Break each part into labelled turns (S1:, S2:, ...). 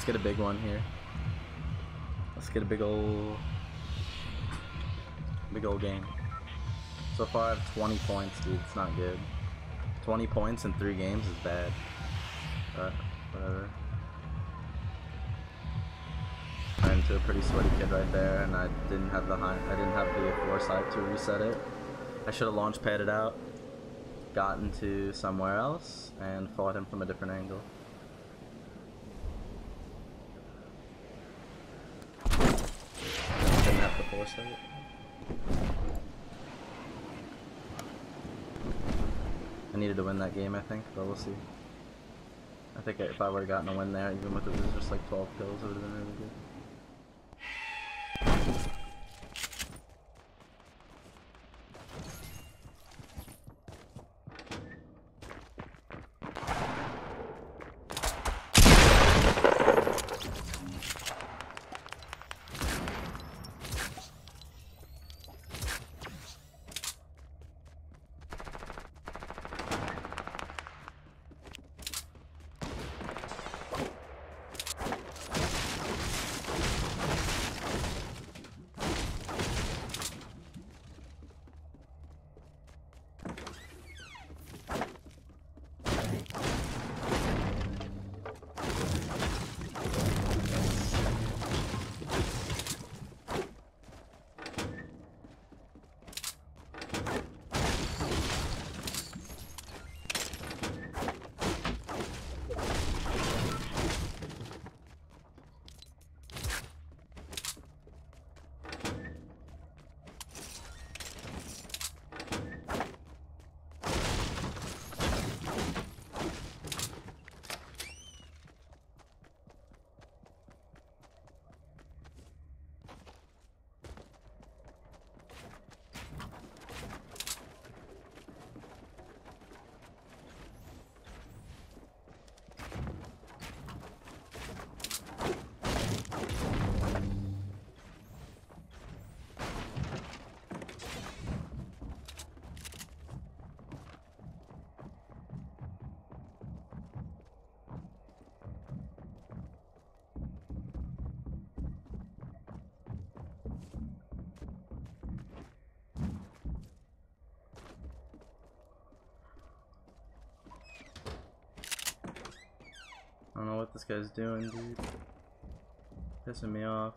S1: let's get a big one here. Let's get a big old, big old game. So far I have 20 points, dude. It's not good. 20 points in three games is bad. But whatever. Ran into a pretty sweaty kid right there, and I didn't have the high, I didn't have the foresight to reset it. I should have launch padded out, gotten to somewhere else, and fought him from a different angle. I needed to win that game, I think, but we'll see. I think if I would have gotten a win there, even with it was just like 12 kills, it would have been really good. Guy's doing, dude. Pissing me off.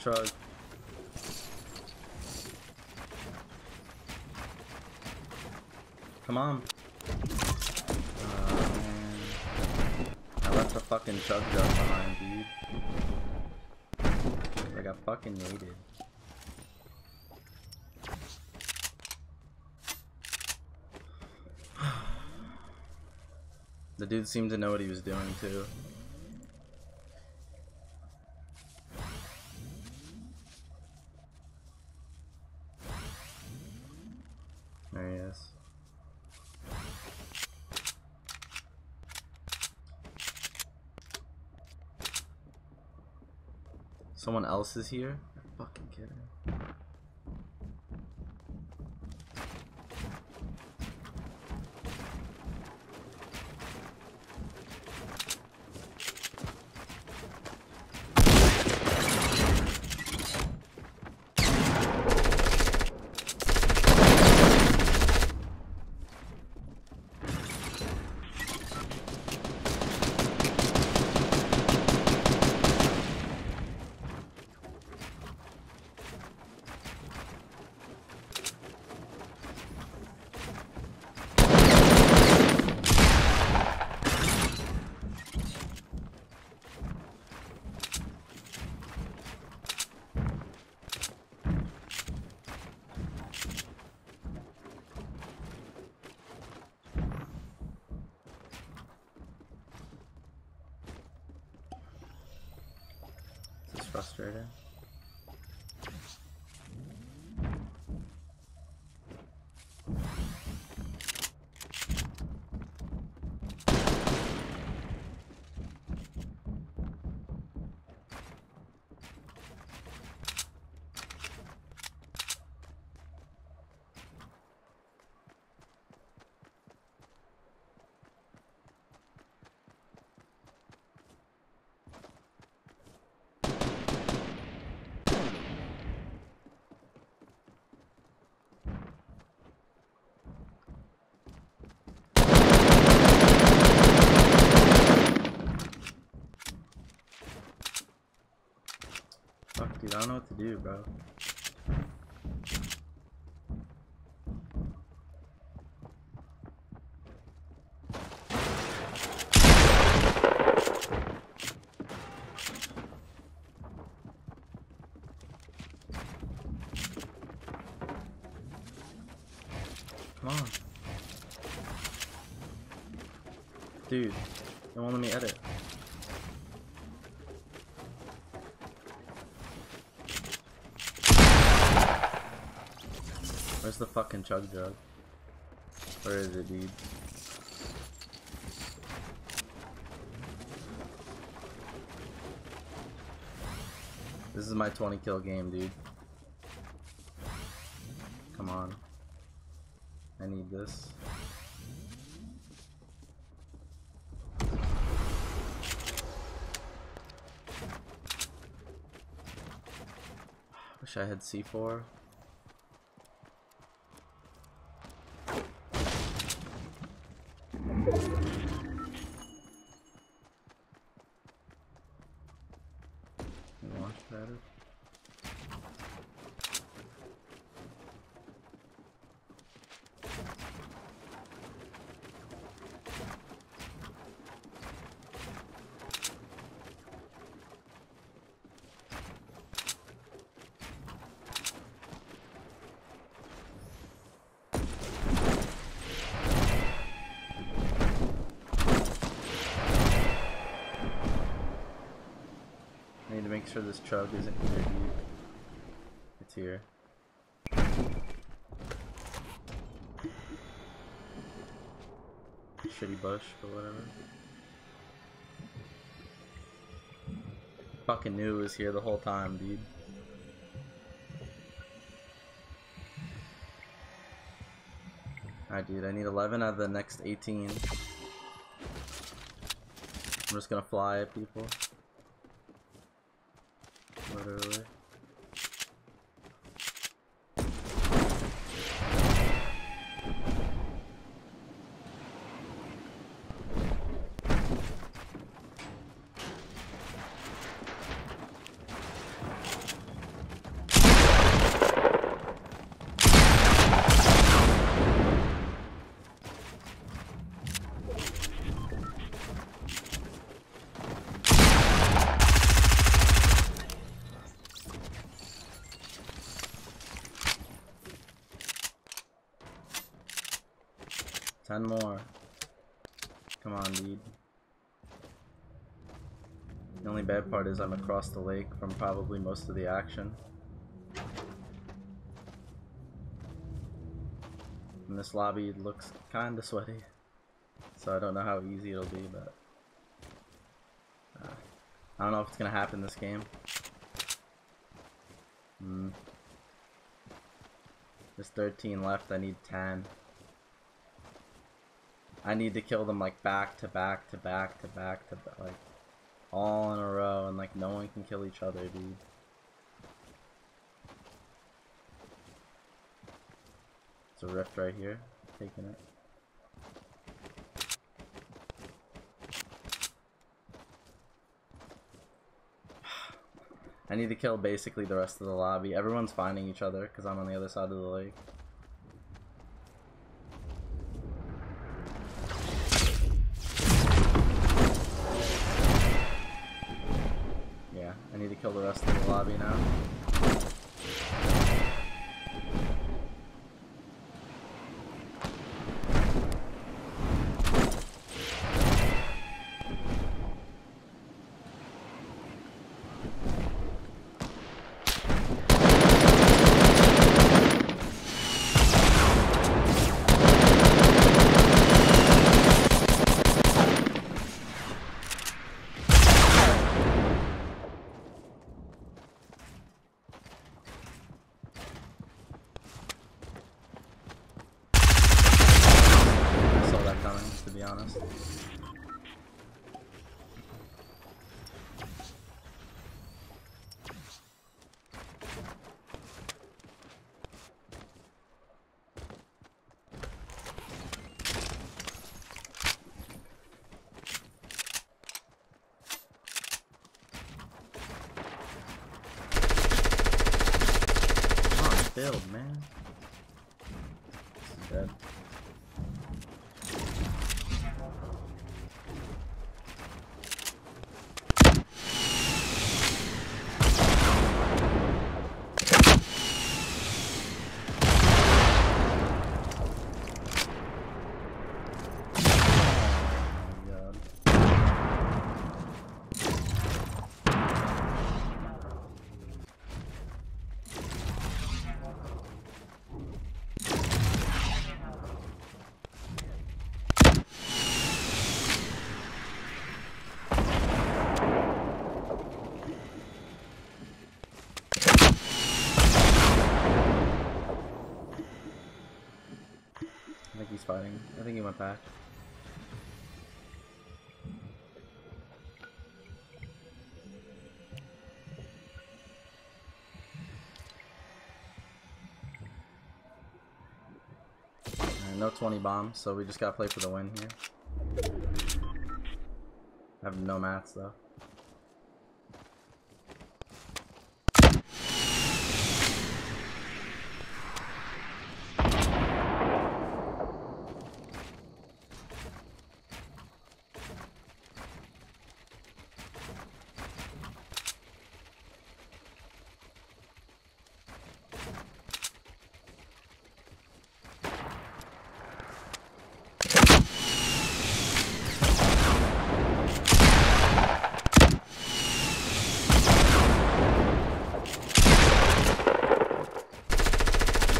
S1: Truck? Come on. Uh. I left a fucking chug jug behind, dude. Like I fucking needed. The dude seemed to know what he was doing too. There he is. Someone else is here? Fucking kidding. This is frustrating. Fuck, dude, I don't know what Come on. Dude, they won't let me edit. the fucking chug jug? Where is it, dude? This is my 20 kill game, dude. Come on. I need this. Wish I had C4. Sure this chug isn't here deep. It's here. Shitty bush, but whatever. Fucking knew it was here the whole time, dude. Alright, dude, I need 11 out of the next 18. I'm just gonna fly at people. Literally. Ten more. Come on, dude. The only bad part is I'm across the lake from probably most of the action. And this lobby looks kinda sweaty. So I don't know how easy it'll be, but... uh, I don't know if it's gonna happen this game. Hmm. There's 13 left, I need 10. I need to kill them like back to back to back to back to ba- like all in a row and like no one can kill each other, dude. It's a rift right here. Taking it. I need to kill basically the rest of the lobby. Everyone's finding each other because I'm on the other side of the lake. Fighting. I think he went back. No 20 bombs, so we just gotta play for the win here. I have no mats though.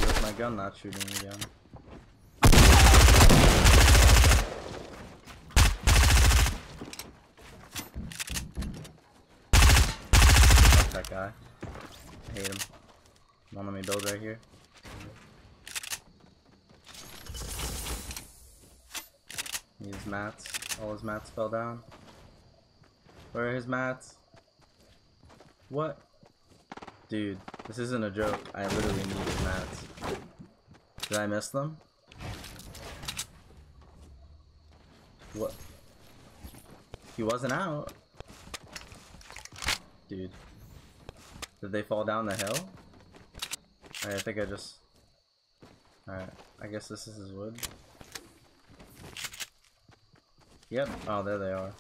S1: With my gun not shooting again. Fuck that guy. I hate him. One let me build right here. His mats. All his mats fell down. Where are his mats? What? Dude, this isn't a joke. I literally need his mats. Did I miss them? What? He wasn't out. Dude. Did they fall down the hill? I think I just... Alright, I guess this is his wood. Yep. Oh, there they are.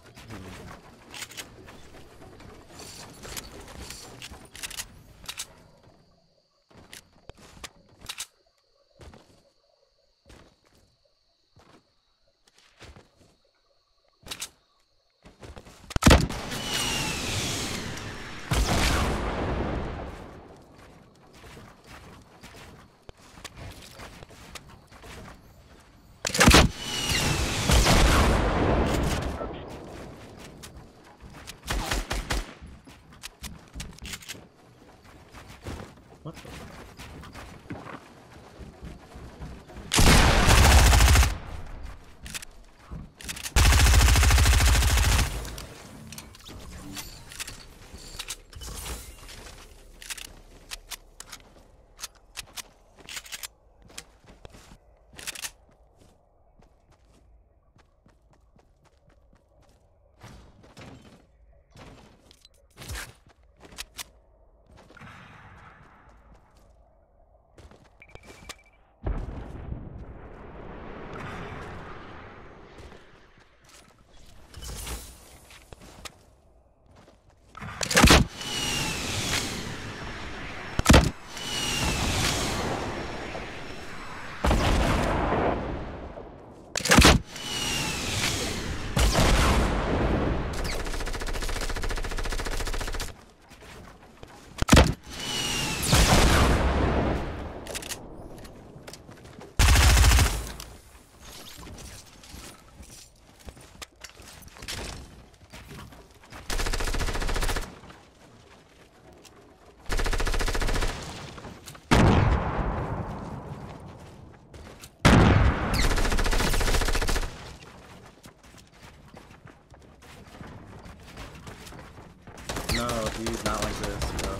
S1: Dude, not like this, bro.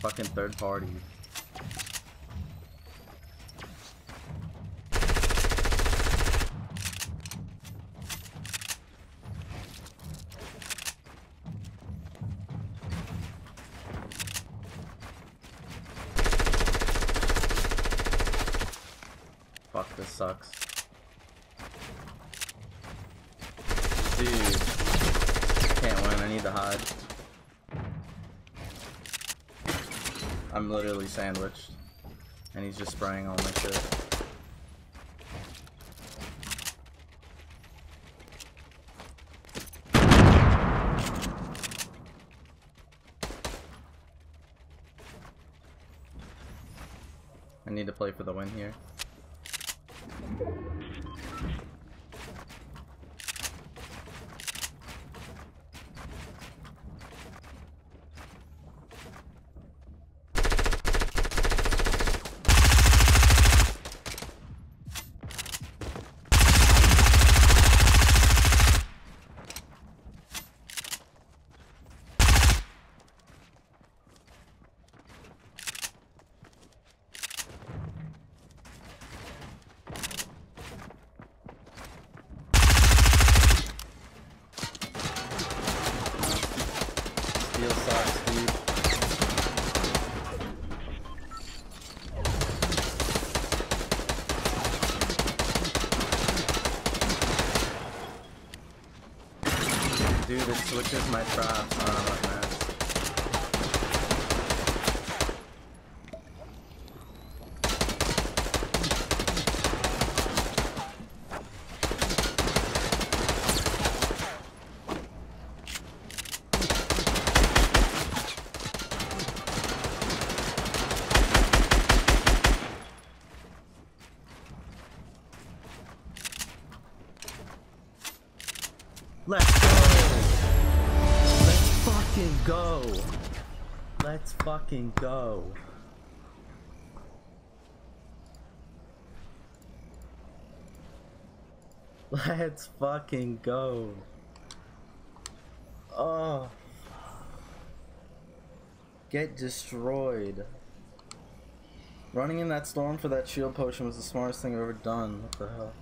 S1: Fucking third party. Fuck, this sucks. Dude. Can't win, I need to hide. I'm literally sandwiched. And he's just spraying all my shit. I need to play for the win here. Dude, it switches my traps. Oh, what a mess. Let's go! Let's fucking go! Let's fucking go! Let's fucking go! Oh. Get destroyed. Running in that storm for that shield potion was the smartest thing I've ever done. What the hell?